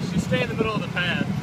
section, stay in the middle of the path.